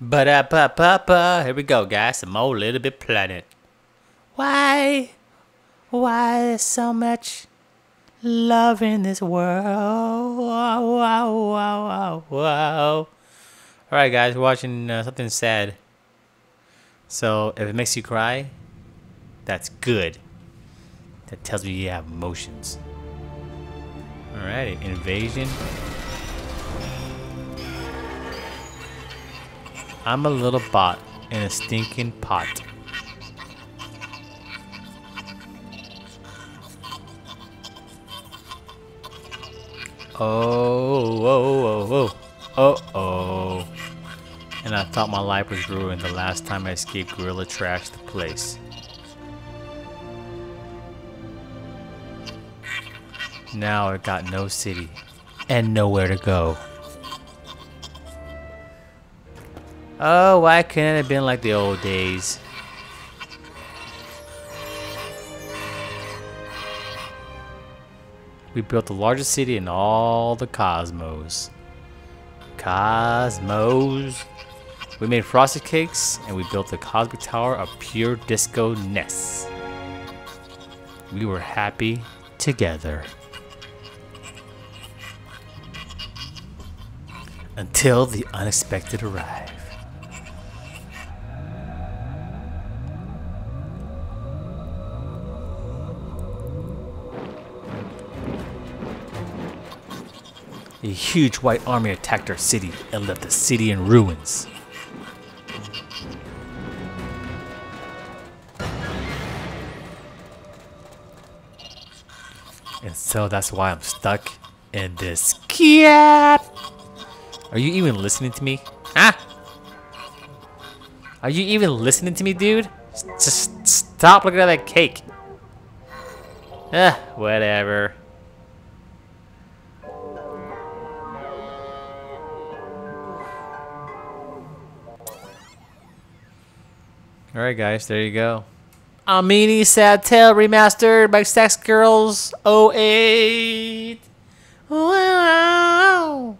Da ba ba ba. Here we go, guys. Some more Little Big Planet. Why? Why there's so much love in this world? Wow, wow, wow, wow, wow. All right, guys, we're watching uh, something sad. So if it makes you cry, that's good. That tells me you have emotions. Alrighty, invasion. I'm a little bot in a stinking pot. Oh, whoa, whoa, whoa. Uh oh. And I thought my life was ruined the last time I escaped Gorilla Trash the place. Now I got no city and nowhere to go. Oh, why couldn't it have been like the old days? We built the largest city in all the cosmos. Cosmos. We made frosted cakes and we built the cosmic tower of pure disco ness. We were happy together. Until the unexpected arrived. A huge white army attacked our city and left the city in ruins. And so that's why I'm stuck in this cap. Are you even listening to me? Huh? Are you even listening to me, dude? Just stop looking at that cake. Ah, whatever. Alright guys, there you go. A Meanie's Sad Tale Remastered by Sack Girls 08. Wow.